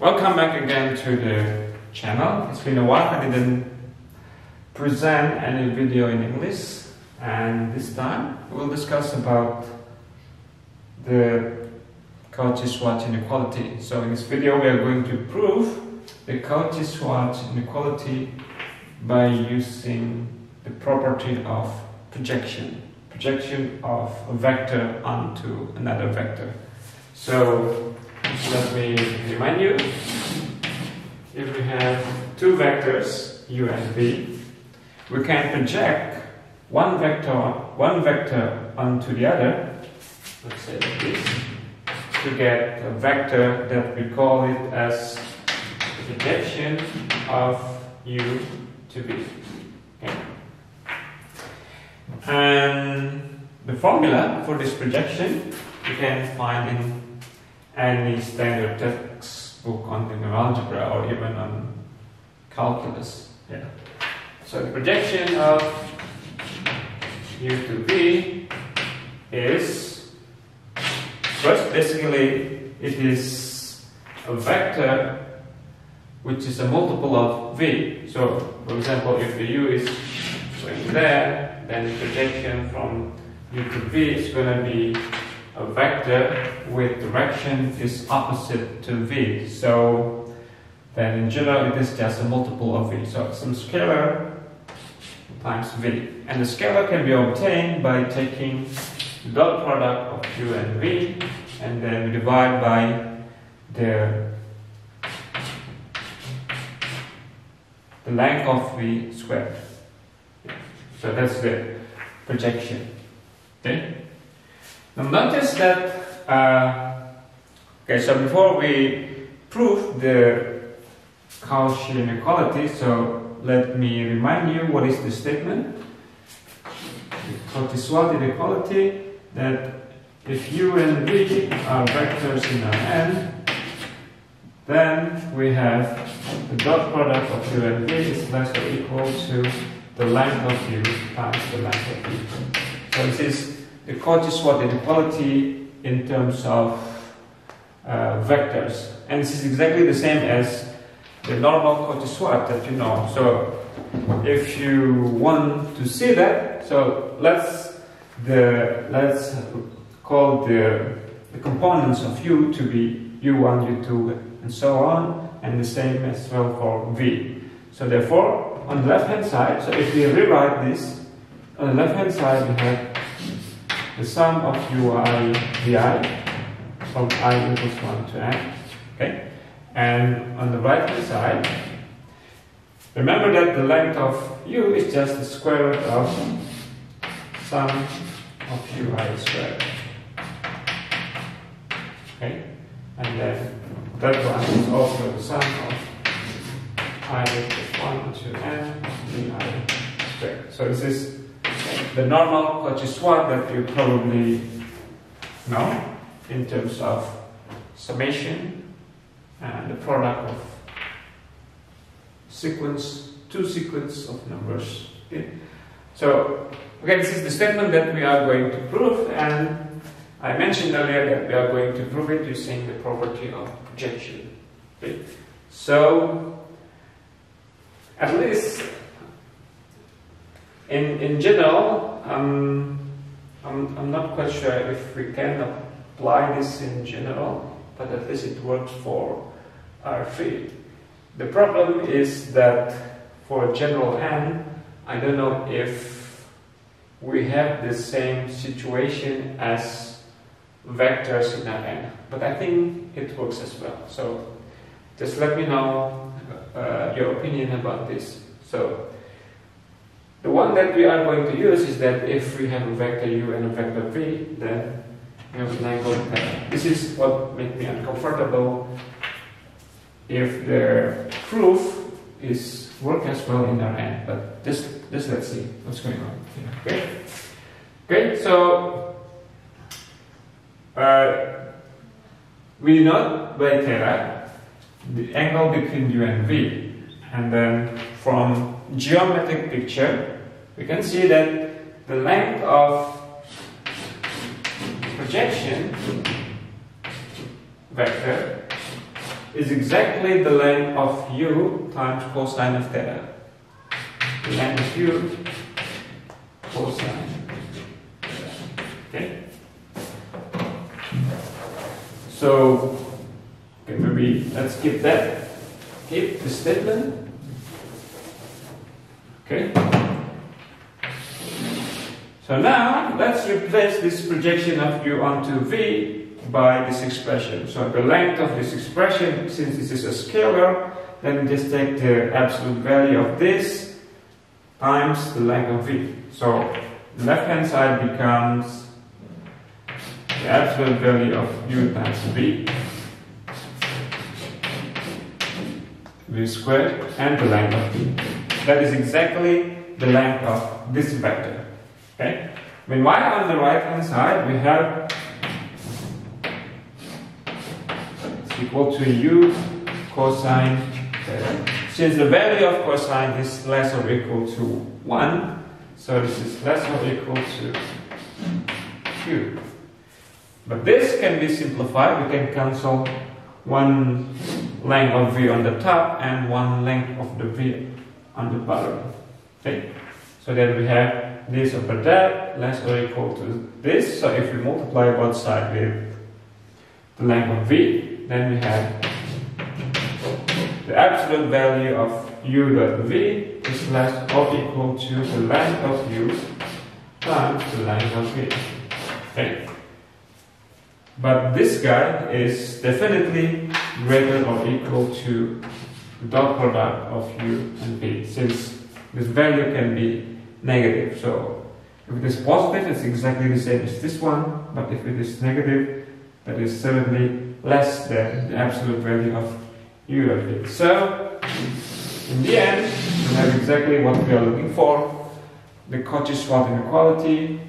Welcome back again to the channel. It's been a while I didn't present any video in English and this time we'll discuss about the Cauchy-Schwarz inequality. So in this video we are going to prove the Cauchy-Schwarz inequality by using the property of projection. Projection of a vector onto another vector. So let me remind you, if we have two vectors, u and v, we can project one vector, one vector onto the other, let's say like this, to get a vector that we call it as the projection of u to v. Okay. And the formula for this projection you can find in any standard textbook on linear algebra or even on calculus. Yeah. So the projection of u to v is first basically it is a vector which is a multiple of v. So for example if the u is going there then the projection from u to v is going to be a vector with direction is opposite to v. So then in general it is just a multiple of v. So some scalar times v. And the scalar can be obtained by taking the dot product of u and v and then divide by the, the length of v squared. So that's the projection. Okay? Now notice that, uh, okay, so before we prove the Cauchy inequality, so let me remind you what is the statement. Cauchy-Schwarz inequality that if u and v are vectors in Rn, then we have the dot product of u and v is less or equal to the length of u times the length of v. So this is the Cauchy-Schwarz inequality in terms of uh, vectors. And this is exactly the same as the normal Cauchy-Schwarz that you know. So if you want to see that, so let's the let's call the, the components of u to be u1, u2, and so on, and the same as well for v. So therefore, on the left hand side, so if we rewrite this, on the left hand side we have the sum of ui vi from i equals 1 to n. Okay? And on the right hand side, remember that the length of u is just the square root of sum of ui squared. Okay? And then that one is also the sum of i equals 1 to n vi squared. So this is the normal Cauchy-Schwarz that you probably know in terms of summation and the product of sequence, two sequence of numbers. Okay. So, okay, this is the statement that we are going to prove, and I mentioned earlier that we are going to prove it using the property of projection. Okay. So, at least in, in general, um, I'm, I'm not quite sure if we can apply this in general, but at least it works for R3. The problem is that for general n, I don't know if we have the same situation as vectors in Rn, but I think it works as well. So just let me know uh, your opinion about this. So the one that we are going to use is that if we have a vector u and a vector v, then we have an angle theta. This is what makes me uncomfortable if the proof is work as well in Rn. But just, just let's see what's going on. Okay? Okay, so uh, we know by theta the angle between u and v. And then from geometric picture, we can see that the length of projection vector is exactly the length of u times cosine of theta. The length of u cosine. Okay. So, okay, maybe let's keep that. Keep the statement. Okay. So now let's replace this projection of u onto v by this expression. So the length of this expression, since this is a scalar, then we just take the absolute value of this times the length of v. So the left hand side becomes the absolute value of u times v, v squared, and the length of v. That is exactly the length of this vector. Okay? Meanwhile, on the right hand side, we have it's equal to u cosine theta. Since the value of cosine is less or equal to 1, so this is less or equal to q. But this can be simplified. We can cancel one length of v on the top and one length of the v on the bottom. Okay? So then we have this over that less or equal to this. So if we multiply both sides with the length of v, then we have the absolute value of u dot v is less or equal to the length of u times the length of v. Okay? But this guy is definitely greater or equal to the dot product of u and v, since this value can be negative. So if it is positive, it's exactly the same as this one, but if it is negative, that is certainly less than the absolute value of u of v. So in the end, we have exactly what we are looking for, the Cauchy-Schwarz inequality